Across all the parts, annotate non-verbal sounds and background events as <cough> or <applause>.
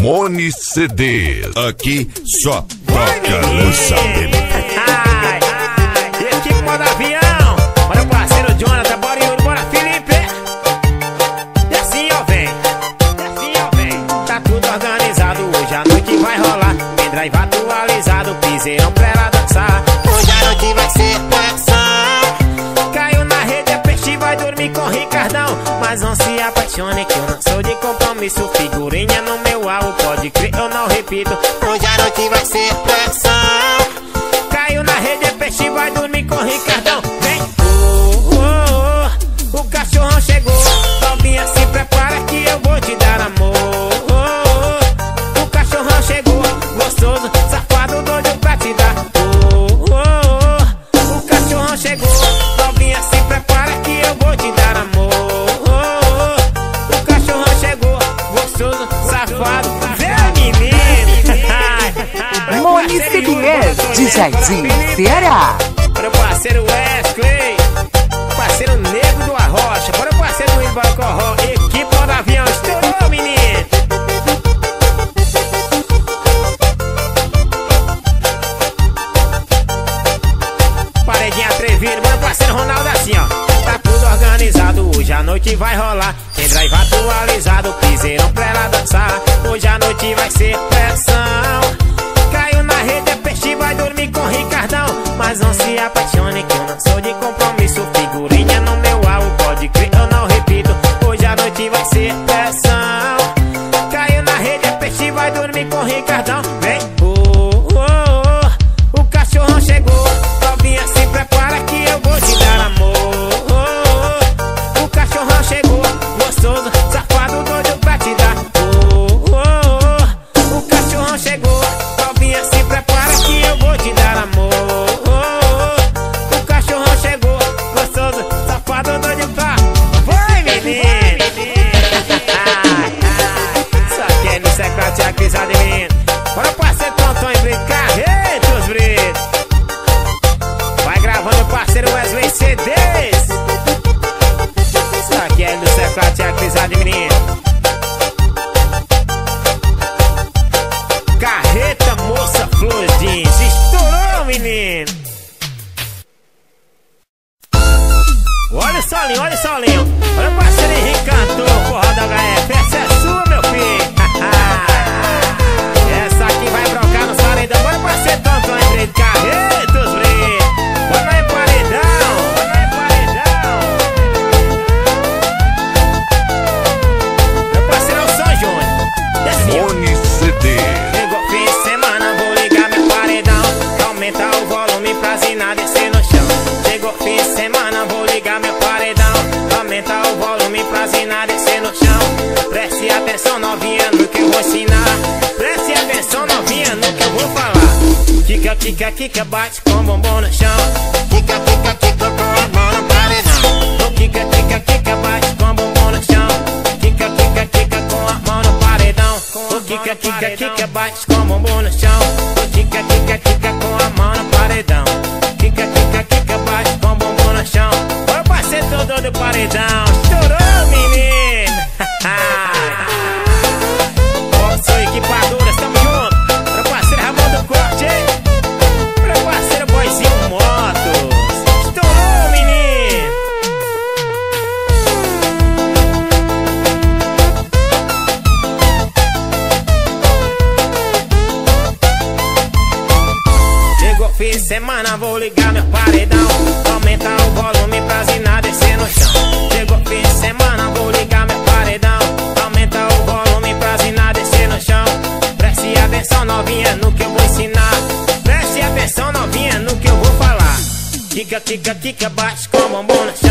Mone CD. Aqui só toca lançamento. Ai, ai, equipe modo avião. Bora parceiro Jonathan, bora Yuri, bora Felipe. E assim ó vem, e assim ó vem. Tá tudo organizado, hoje a noite vai rolar. Pendrive atualizado, piseirão pra ela dançar. Hoje a noite vai ser flexão. Caiu na rede, é peixe, vai dormir com Ricardão. Mas não se apaixone que eu não sou de compromisso. Figurinha repito. Hoje a noite vai ser flexão. DJzinho Ceará. Para o parceiro Wesley, parceiro Negro do Arrocha, para o parceiro Luiz Balcorró, equipe do avião, estourou, menino! Paredinha atrevida, para o parceiro Ronaldo assim, ó. Tá tudo organizado, hoje a noite vai rolar. Menino. Olha o solinho, olha o solinho. Olha o Kika, kika, kika, bate com o bumbum no chão. Kika, kika, kika, com a mão no paredão. Kika, kika, kika, bate com o bumbum no chão. Kika, kika, kika, com a mão no paredão. Kika, kika, kika, bate com o bumbum no chão. Kika, kika, kika, com a mão no paredão. Kika, kika, kika, bate com o bumbum no chão. Oi, parceiro todo do paredão. Fim de semana, vou ligar meu paredão. Aumentar o volume pra zina descer no chão. Chegou fim de semana, vou ligar meu paredão. Aumentar o volume pra zina descer no chão. Preste atenção, novinha, no que eu vou ensinar. Preste atenção, novinha, no que eu vou falar. Kika, kika, kika, bate com o bumbum no chão.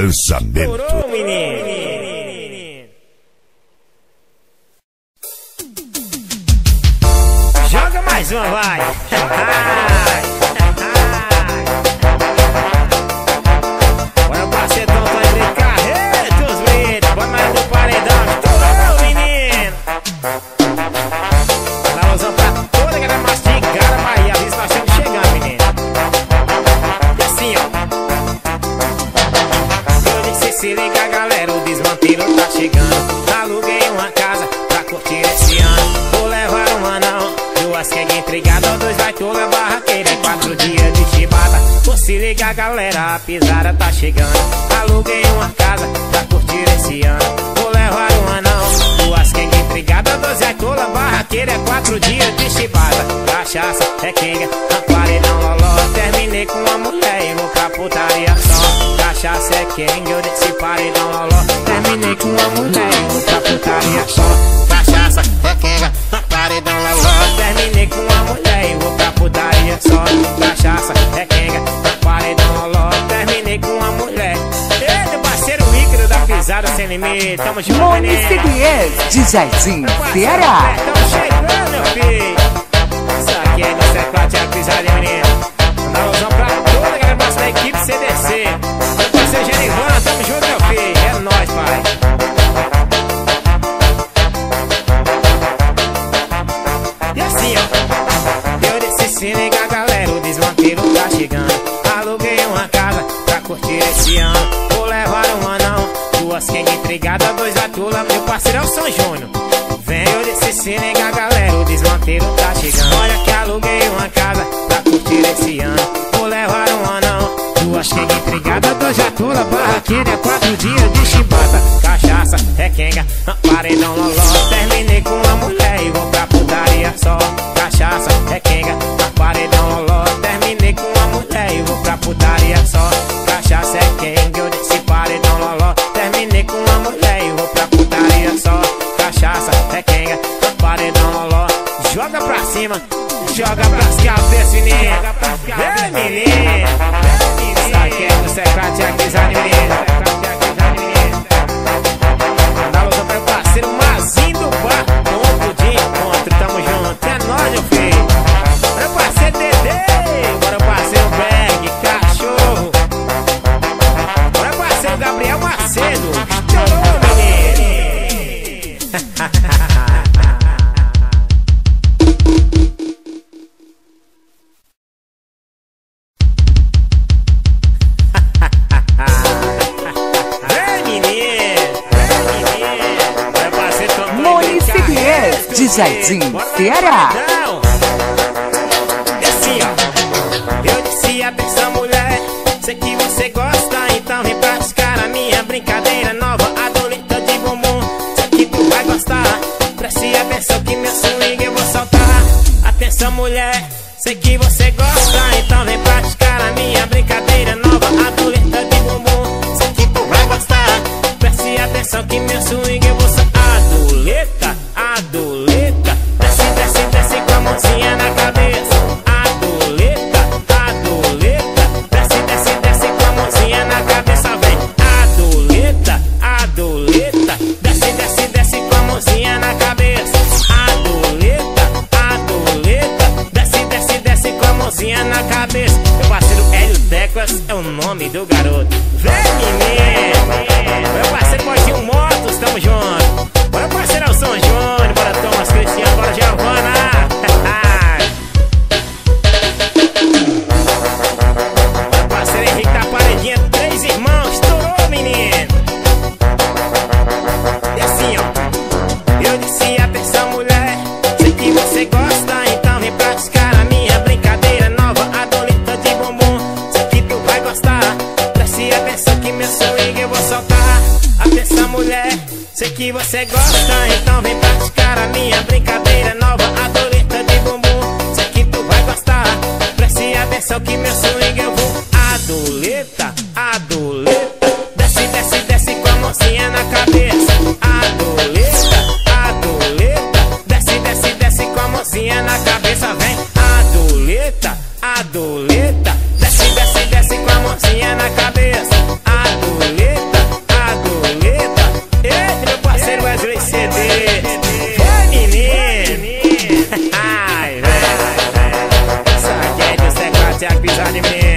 lançamento. Chorou, menino. Joga mais uma, vai. <laughs> a galera, a pisada tá chegando. Aluguei uma casa pra curtir esse ano. Vou levar um anão, duas quenga intrigada, doze é tola, barraqueira é quatro dias de chibata. Cachaça é quenga, é paredão loló. Terminei com uma mulher e vou pra putaria só. Cachaça é quenga, eu disse paredão loló. Terminei com uma mulher e vou pra putaria só. anime, tá, tá. tamo junto, CBS, é de Jardim, Ceará. Estamos chegando, filho. Isso aqui é no 74 de Aquisalha, menino. Dá um pra toda a galera da equipe CDC. parceirão São Júnior. Vem eu descer, se nega galera, o desmanteiro tá chegando. Olha que aluguei uma casa pra curtir esse ano. Vou levar um anão, duas quengas entregadas, dois jatula, barraquinha, quatro dias de chibata. Cachaça, requenga, paredão loló. cima, joga pras cabeças, menino. Vem, menino. Saquei o secrete aqui, menino. Tá Jardim Ceará. É assim, ó. Eu disse a essa mulher. Sei que você gosta, então vem pra buscar a minha brincadeira nova. Adolita de bumbum. Sei que tu vai gostar. Preste atenção que meu swing eu vou soltar. Atenção, mulher. Sei que você gosta, então vem praticar. Хотят писать а мне.